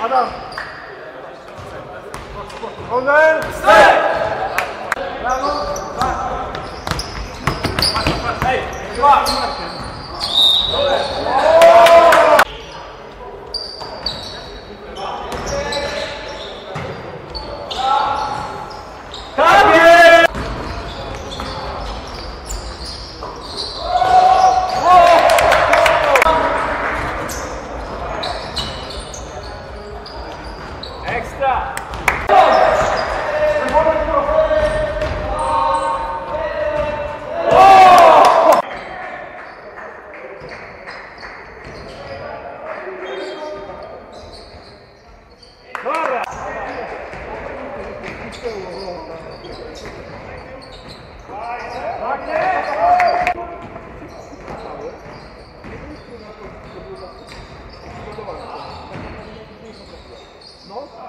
Adam. Extra. Oh, Paul.